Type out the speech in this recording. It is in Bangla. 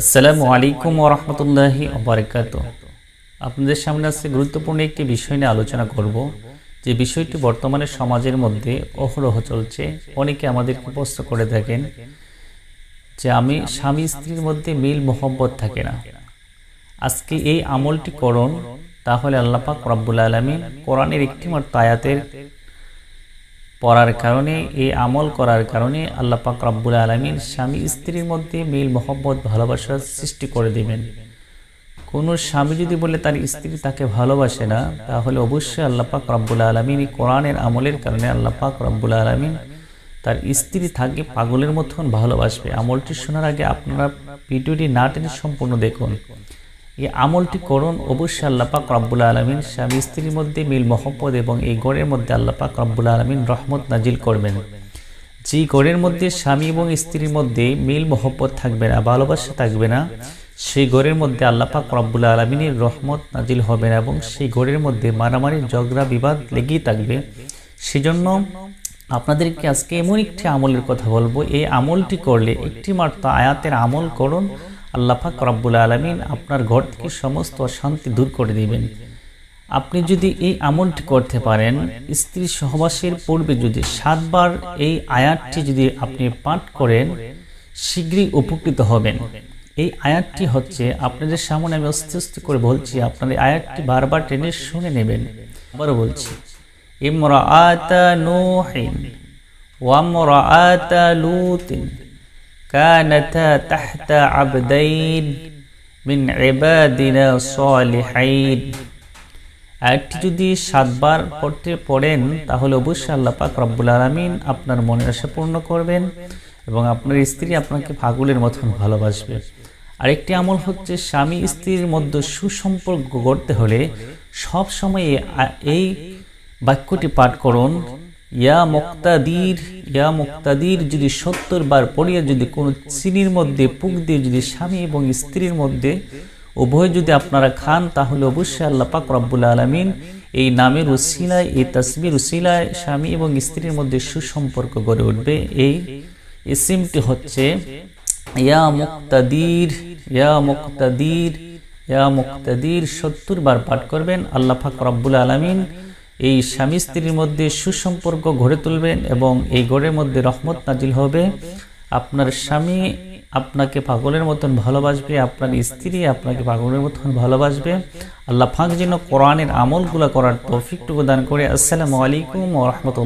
আসসালামু আলাইকুম ওরহমতুল্লাহি অবরাকাত আপনাদের সামনে আজকে গুরুত্বপূর্ণ একটি বিষয় নিয়ে আলোচনা করব। যে বিষয়টি বর্তমানে সমাজের মধ্যে অহরহ চলছে। অনেকে আমাদেরকে প্রশ্ন করে থাকেন যে আমি স্বামী স্ত্রীর মধ্যে মিল মোহব্বত থাকে না। আজকে এই আমলটি করণ তাহলে আল্লাপাক রব্বুল আলমী কোরআনের একটি মাত্র আয়াতের পড়ার কারণে, এই আমল করার কারণে আল্লাহ পাক রব্বুল আলমীর স্বামী স্ত্রীর মধ্যে মিল, মোহব্বত ভালোবাসার সৃষ্টি করে দিবেন। কোনো স্বামী যদি বলে তার স্ত্রী তাকে ভালোবাসে না, তাহলে অবশ্যই আল্লাহ পাক রব্বুল আলমিন এই কোরআনের আমলের কারণে আল্লাহ পাক রব্বুল আলমিন তার স্ত্রী থাকে পাগলের মতন ভালোবাসবে। আমলটি শোনার আগে আপনারা ভিডিওটি না টেনে সম্পূর্ণ দেখুন। এই আমলটি করুন। অবশ্যই আল্লাপাক রব্বুল আলমিন স্বামী স্ত্রীর মধ্যে মিল, মহব্বত এবং এই গড়ের মধ্যে আল্লাপাক রব্বুল আলমিন রহমত নাজিল করবেন। যে গড়ের মধ্যে স্বামী এবং স্ত্রীর মধ্যে মিল, মহব্বত থাকবে না, ভালোবাসা থাকবে না, সেই গড়ের মধ্যে আল্লাপাক রব্বুল আলমিনের রহমত নাজিল হবে না এবং সেই গড়ের মধ্যে মারামারি, ঝগড়া, বিবাদ লেগেই থাকবে। সেজন্য আপনাদেরকে আজকে এমন একটি আমলের কথা বলব। এই আমলটি করলে একটি মাত্র আয়াতের আমল করুন। আল্লাহাক রব্বুল আলমিন আপনার ঘর থেকে সমস্ত অশান্তি দূর করে দিবেন। আপনি যদি এই আমলটি করতে পারেন স্ত্রী সহবাসের পূর্বে যদি সাতবার এই আয়াতটি যদি আপনি পাঠ করেন, শীঘ্রই উপকৃত হবেন। এই আয়াতটি হচ্ছে আপনাদের সামনে আমি অস্তে অস্তে করে বলছি, আপনার আয়াতটি বারবার টেনে শুনে নেবেন। আবারও বলছি ইমরা আতা নোহিন ওয়ামরা আতা লুতিন। কানাতা তাহতা আবদাইন মিন ইবাদিনা সালিহাইন আয়াতটি যদি সাতবার পড়তে পড়েন, তাহলে অবশ্যই আল্লাহ পাক রব্বুল আলমিন আপনার মনের আশা পূর্ণ করবেন এবং আপনার স্ত্রী আপনাকে ফাগুলের মতন ভালোবাসবে। আরেকটি আমল হচ্ছে স্বামী স্ত্রীর মধ্যে সুসম্পর্ক গড়তে হলে সব সময় এই বাক্যটি পাঠ করুন ইয়া মুক্তাদির ইয়া মুক্তাদির যদি সত্তর বার পড়িয়া যদি কোনো চিনির মধ্যে, পুক দিয়ে যদি স্বামী এবং স্ত্রীর মধ্যে উভয় যদি আপনারা খান, তাহলে অবশ্যই আল্লাহ পাক রব্বুল আলমিন এই নামের উসিলায় এই তসবির উসিলায় স্বামী এবং স্ত্রীর মধ্যে সুসম্পর্ক গড়ে উঠবে। এই ইসিমটি হচ্ছে, ইয়া মুক্তাদির ইয়া মুক্তাদির ইয়া মুক্তাদির সত্তর বার পাঠ করবেন, আল্লাহ পাক রব্বুল আলমিন এই স্বামী স্ত্রীর মধ্যে সুসম্পর্ক গড়ে তুলবেন এবং এই গড়ের মধ্যে রহমত নাজিল হবে। আপনার স্বামী আপনাকে পাগলের মতন ভালোবাসবে, আপনার স্ত্রী আপনাকে পাগলের মতন ভালোবাসবে। আল্লাহ ফাঁক যেন কোরআনের আমলগুলো করার তৌফিকটুকু দান করে। আসসালামু আলাইকুম ও রহমতুল্লাহ।